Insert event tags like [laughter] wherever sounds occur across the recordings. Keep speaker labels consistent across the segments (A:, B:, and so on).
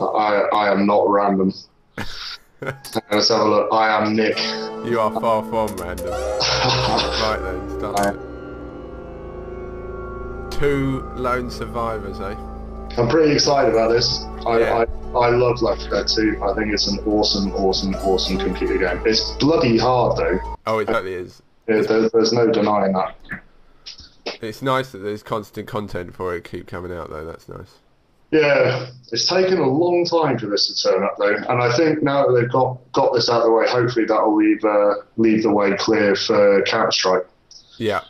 A: I, I am not random. [laughs] Let's have a look. I am Nick.
B: You are far from random. [laughs] right then, start. Two lone survivors, eh?
A: I'm pretty excited about this. I,
B: Yeah.
A: I, I love Left 4 Dead 2. I think it's an awesome, awesome, awesome computer game. It's bloody hard though.
B: Oh, it totally is.
A: There- there- there's no denying that.
B: It's nice that there's constant content for it keep coming out though. That's nice.
A: Yeah, it's taken a long time for this to turn up though, and I think now that they've got got this out of the way, hopefully that will leave uh, leave the way clear for Counter Strike.
B: Yeah.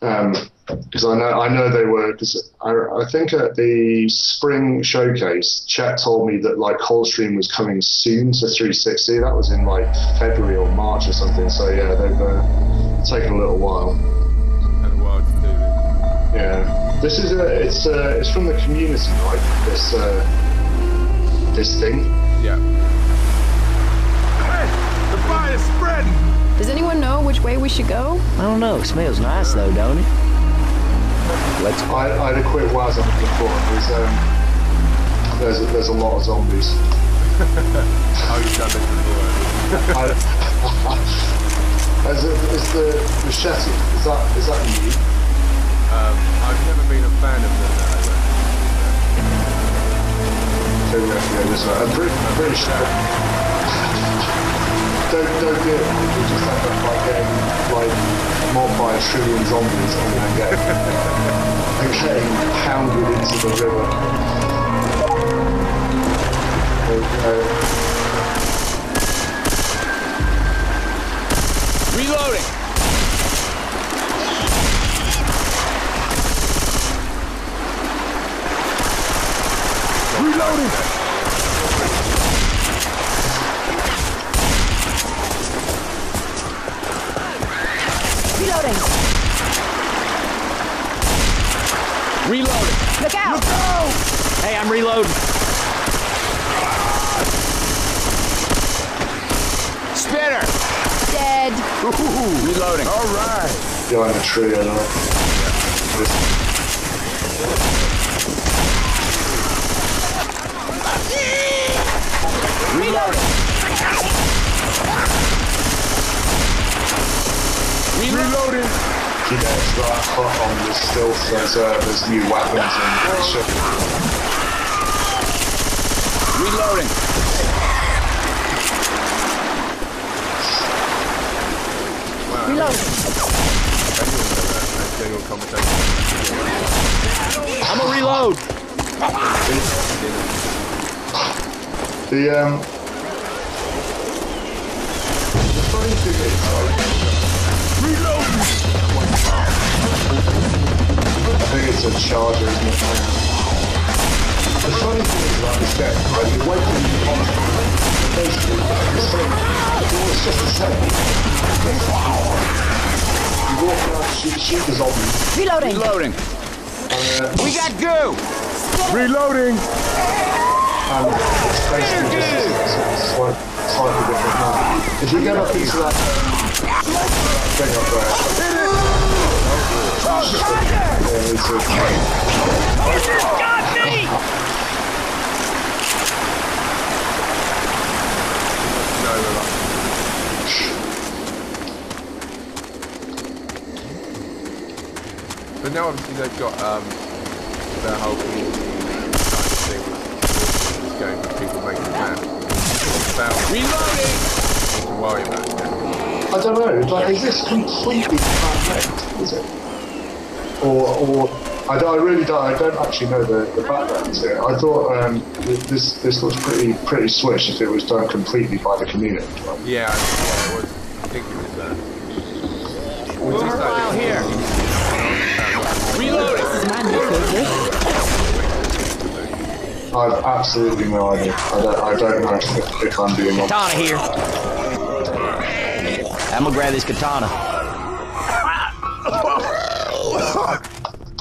A: because I know I know they were. Cause I, I think at the spring showcase, Chet told me that like Coldstream was coming soon to 360. That was in like February or March or something. So yeah, they've uh, taken a little while.
B: Had a while to do.
A: Yeah, this is a it's uh, it's from the community, right? This uh, this thing.
B: Yeah.
C: Hey, the fire's spreading.
D: Does anyone know which way we should go?
E: I don't know. It smells nice though, don't it? Let's go.
A: I, I had a quick waz on it before. There's um, there's a, there's a lot of zombies. [laughs]
B: Oh, you've done this before. haven't
A: I, [laughs] is, the machete? Is that is that you?
B: you? Um,
A: this way. I'm pretty, I'm pretty sure. don't don't do it. You just end up like getting like mobbed by a trillion zombies and then getting and getting pounded into the river. Okay.
C: Reloading. Reloading.
D: Reloading.
C: Reloading.
D: Look out!
E: Hey, I'm reloading.
C: Spitter.
D: Dead.
C: Reloading. All right.
A: Behind the tree, I know.
C: Reloading. Reloading.
A: Keep extra hot on the stealth there's, uh, there's new weapons and shit.
C: Reloading.
D: Reloading.
E: I'm a reload.
A: The um, like, I think it's a charger, isn't it? The funny thing is about this game, right? You wait till you on basically the same. It's just the same. You walk around, shoot, shoot the zombies,
D: Reloading.
C: Reloading.
A: uh,
C: We got goo. Reloading.
A: and it's basically just it's, it's like slightly different now. If you get up into that um, thing up there, yeah, it's a,
B: No, we're but now obviously they've got um, their whole community kind of thing with this game people making maps. It's about
C: Reloading.
B: to worry about it.
A: I don't know. Like, is this completely fan-made? Is it? Or, or I, I really don't. I don't actually know the, the background to it. I thought um, this this looks pretty pretty swish if it was done completely by the community. Right?
B: Yeah, yeah, it was. I think it was that.
C: Boomer bile here. Reloading.
D: This is my new.
A: I've absolutely no idea. I don't, I don't know if, if I'm being honest.
E: Katana here. I'm gonna grab this katana. [laughs]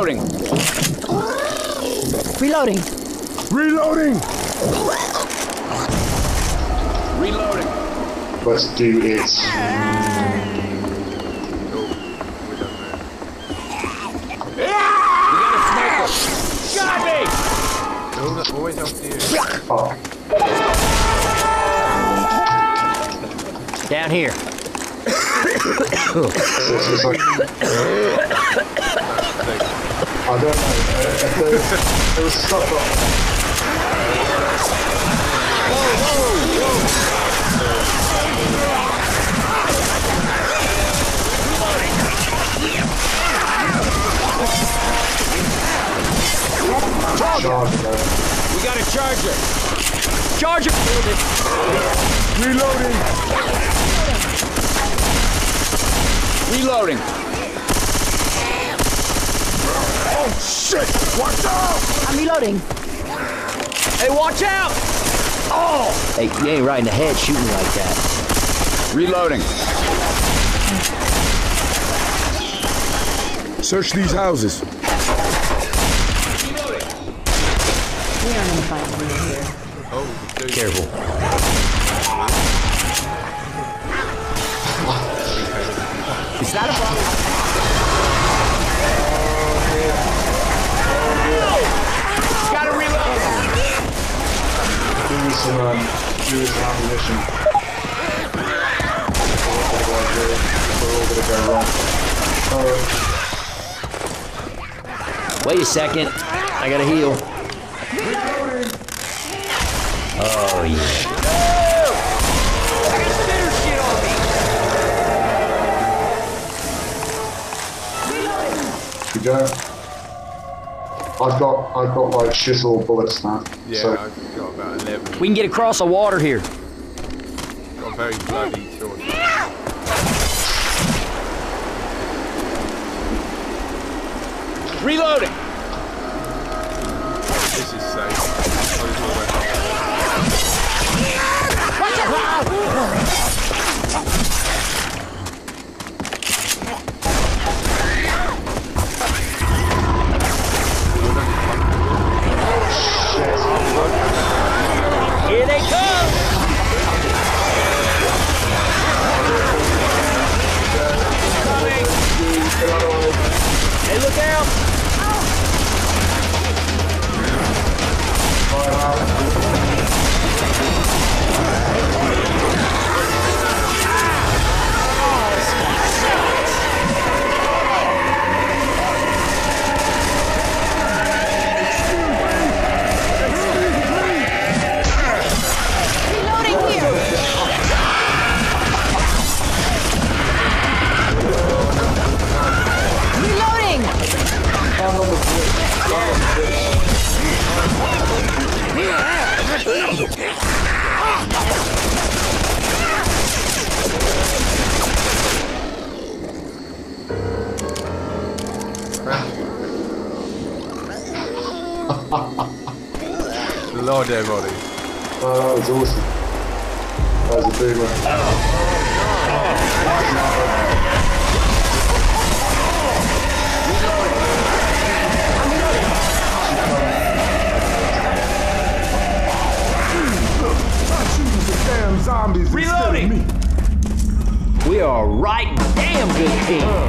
E: Reloading.
D: Reloading.
C: Reloading.
E: Reloading.
A: Let's do it.
E: Got me!
B: Always- Always after you.
A: Fuck.
E: Down here.
A: This is like, I don't know. there was stuff up.
E: We got a charger. Charger fielded.
C: Reloading.
E: Reloading.
C: Oh shit! Watch out!
D: I'm reloading.
E: Hey, watch out! Oh! Hey, you ain't right in the head shooting like that. Reloading.
C: Search these houses.
D: We aren't in a fight when you're here.
B: Oh.
E: Careful. Is that a problem?
A: We're all gonna go wrong. Oh,
E: Wait a second. I gotta heal. Oh, yeah.
A: you go. I've got, I've got like shit all bullets now.
B: Yeah,
A: so
B: I've got about 11.
E: We can get across the water here.
B: Got a very bloody sword.
E: Reloading.
B: A lot of dead bodies.
A: oh, that was awesome. That was a big one.
C: Damn zombies. instead of
E: Reloading. We are right damn good team.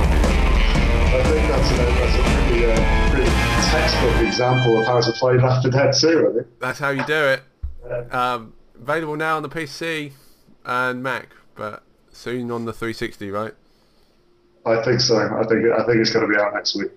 A: Example of how to play Left 4 Dead 2, I think.
B: That's how you do it. Um, available now on the PC and Mac, but soon on the 360, right?
A: I think so. I think I think it's going to be out next week.